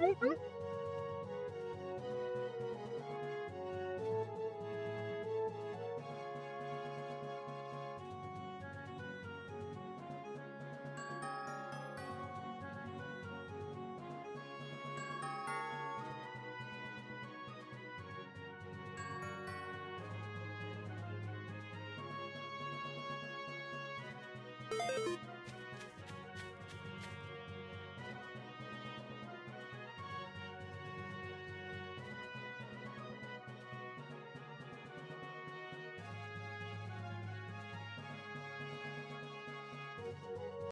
Mm-hmm.